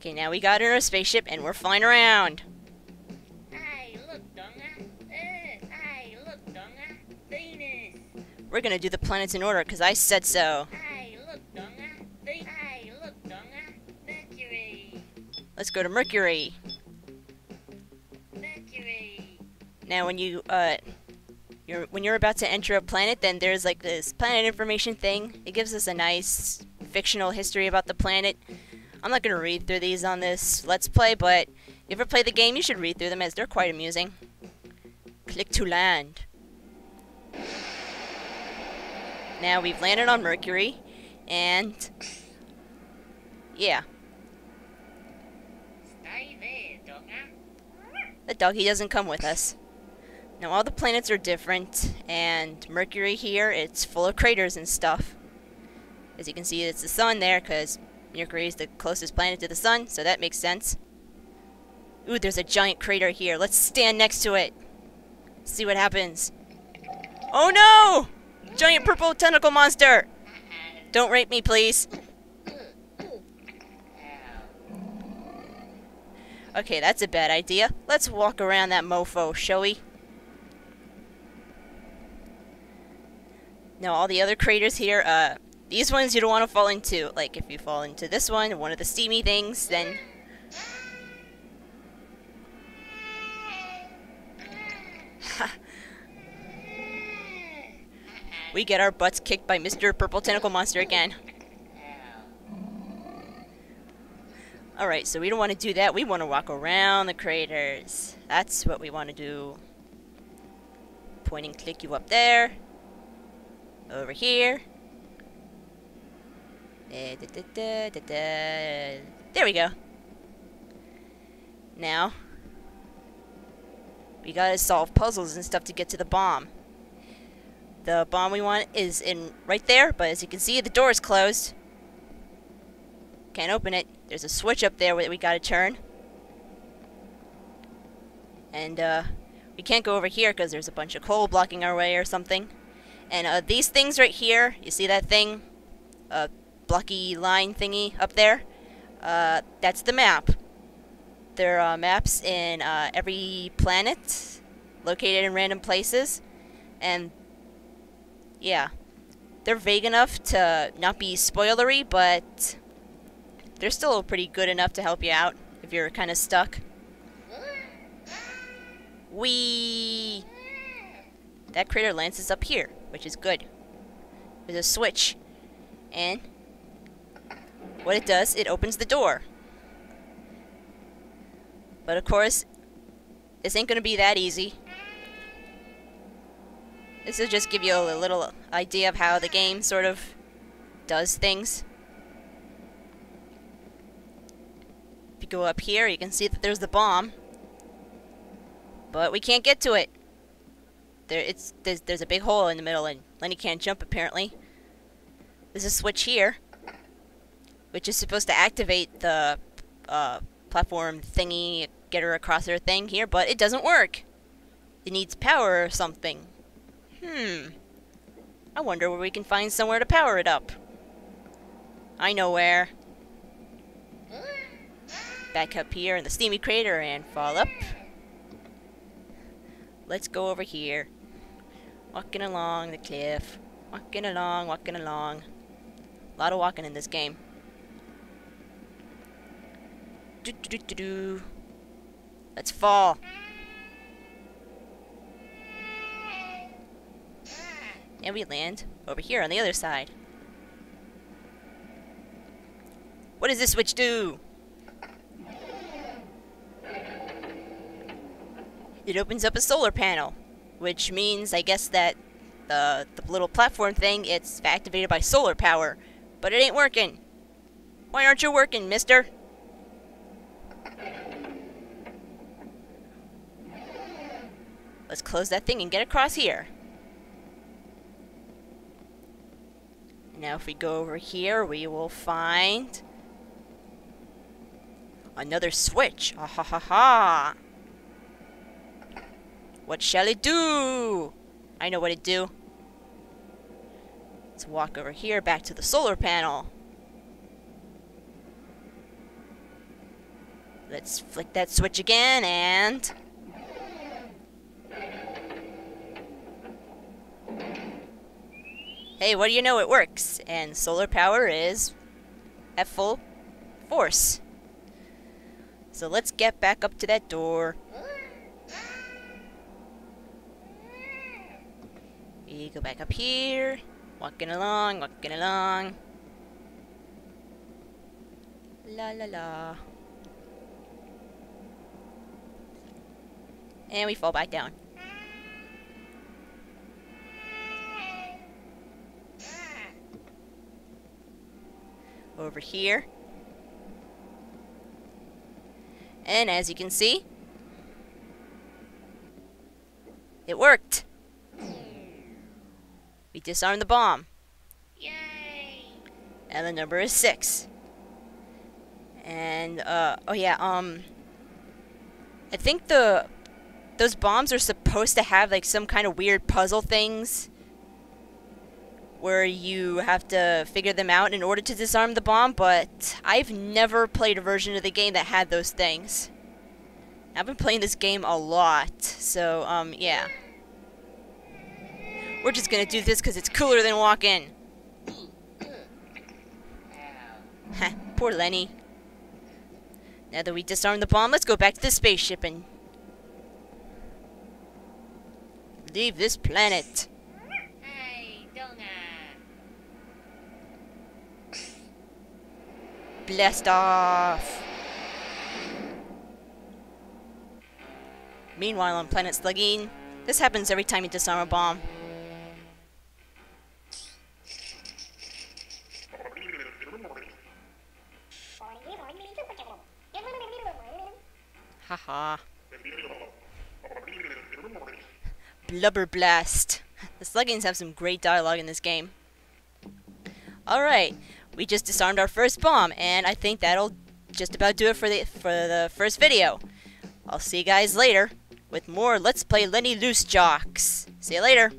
Okay, now we got in our spaceship and we're flying around. Hey, look, Donga. Uh, hey, look, Donga. Venus. We're gonna do the planets in order because I said so. Hey, look, Donga. Ve- hey, look, Donga. Mercury. Let's go to Mercury. Mercury. Now, when you uh, you're when you're about to enter a planet, then there's like this planet information thing. It gives us a nice fictional history about the planet. I'm not gonna read through these on this Let's Play, but if you ever play the game, you should read through them as they're quite amusing. Click to land. Now we've landed on Mercury, and yeah, the doggy doesn't come with us. Now all the planets are different, and Mercury here, it's full of craters and stuff. As you can see, it's the sun there, because Mercury is the closest planet to the sun, so that makes sense. Ooh, there's a giant crater here. Let's stand next to it. See what happens. Oh no! Giant purple tentacle monster! Don't rape me, please. Okay, that's a bad idea. Let's walk around that mofo, shall we? Now, all the other craters here, uh, these ones you don't want to fall into. Like, if you fall into this one, one of the steamy things, then... we get our butts kicked by Mr. Purple Tentacle Monster again. Alright, so we don't want to do that. We want to walk around the craters. That's what we want to do. Point and click you up there. Over here. There we go. Now, we gotta solve puzzles and stuff to get to the bomb. The bomb we want is in right there, but as you can see, the door is closed. Can't open it. There's a switch up there that we gotta turn. And, uh, we can't go over here because there's a bunch of coal blocking our way or something. And, uh, these things right here, you see that thing? Uh, blocky line thingy up there? Uh, that's the map. There are maps in, uh, every planet, located in random places. And, yeah. They're vague enough to not be spoilery, but they're still pretty good enough to help you out if you're kind of stuck. Wee! That crater lands us up here, which is good. There's a switch. And what it does, it opens the door. But of course, this ain't gonna be that easy. This will just give you a little idea of how the game sort of does things. If you go up here, you can see that there's the bomb. But we can't get to it. There, it's there's, there's a big hole in the middle, and Lenny can't jump apparently. There's a switch here, which is supposed to activate the uh, platform thingy, get her across her thing here, but it doesn't work. It needs power or something. Hmm. I wonder where we can find somewhere to power it up. I know where. Back up here in the steamy crater and fall up. Let's go over here. Walking along the cliff. Walking along, walking along. A lot of walking in this game. Do do do. Let's fall. And we land over here on the other side. What does this switch do? It opens up a solar panel, which means, I guess, that the, the little platform thing, it's activated by solar power. But it ain't working. Why aren't you working, mister? Let's close that thing and get across here. Now if we go over here, we will find another switch. Ah ha ha ha. What shall it do? I know what it do. Let's walk over here back to the solar panel. Let's flick that switch again and. Hey, what do you know? It works. And solar power is at full force. So let's get back up to that door. We go back up here. Walking along, walking along. La la la. And we fall back down. Over here. And as you can see, it worked. We disarmed the bomb. Yay! And the number is six. And uh oh yeah, um I think the those bombs are supposed to have like some kind of weird puzzle things where you have to figure them out in order to disarm the bomb, but I've never played a version of the game that had those things. I've been playing this game a lot, so um yeah. We're just gonna do this because it's cooler than walk in. Heh, poor Lenny. Now that we disarmed the bomb, let's go back to the spaceship and leave this planet. Hey, Donga! Blast off! Meanwhile, on planet Slugine, this happens every time you disarm a bomb. Haha. Blubber Blast. The Sluggins have some great dialogue in this game. Alright, we just disarmed our first bomb, and I think that'll just about do it for the for the first video. I'll see you guys later with more Let's Play Lenny Loosejocks. See you later.